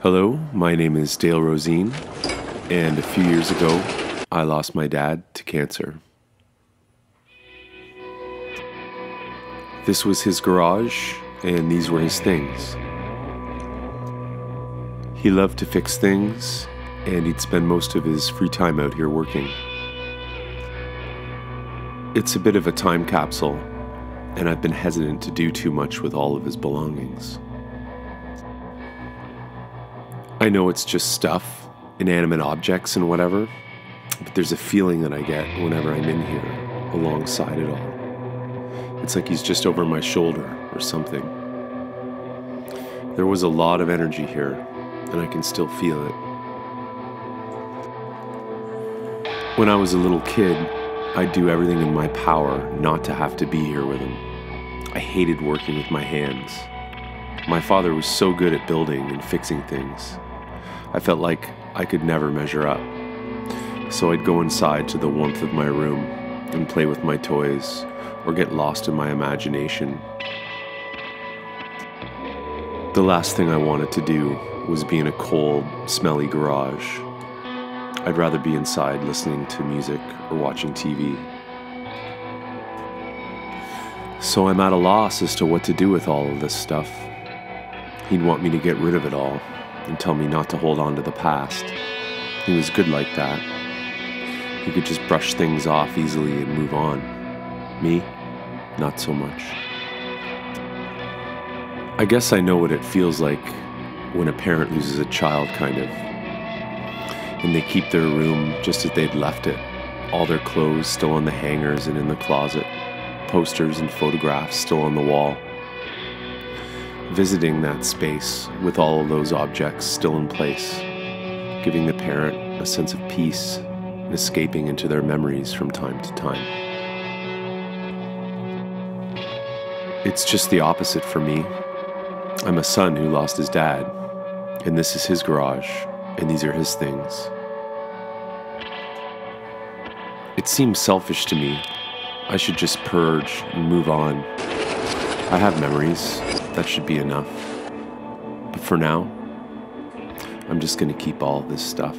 Hello, my name is Dale Roossien, and a few years ago, I lost my dad to cancer. This was his garage, and these were his things. He loved to fix things, and he'd spend most of his free time out here working. It's a bit of a time capsule, and I've been hesitant to do too much with all of his belongings. I know it's just stuff, inanimate objects, and whatever, but there's a feeling that I get whenever I'm in here alongside it all. It's like he's just over my shoulder or something. There was a lot of energy here, and I can still feel it. When I was a little kid, I'd do everything in my power not to have to be here with him. I hated working with my hands. My father was so good at building and fixing things. I felt like I could never measure up. So I'd go inside to the warmth of my room and play with my toys or get lost in my imagination. The last thing I wanted to do was be in a cold, smelly garage. I'd rather be inside listening to music or watching TV. So I'm at a loss as to what to do with all of this stuff. He'd want me to get rid of it all and tell me not to hold on to the past. He was good like that. He could just brush things off easily and move on. Me, not so much. I guess I know what it feels like when a parent loses a child, kind of. And they keep their room just as they'd left it. All their clothes still on the hangers and in the closet, posters and photographs still on the wall visiting that space with all of those objects still in place, giving the parent a sense of peace and escaping into their memories from time to time. It's just the opposite for me. I'm a son who lost his dad, and this is his garage, and these are his things. It seems selfish to me. I should just purge and move on. I have memories, that should be enough. But for now, I'm just going to keep all this stuff.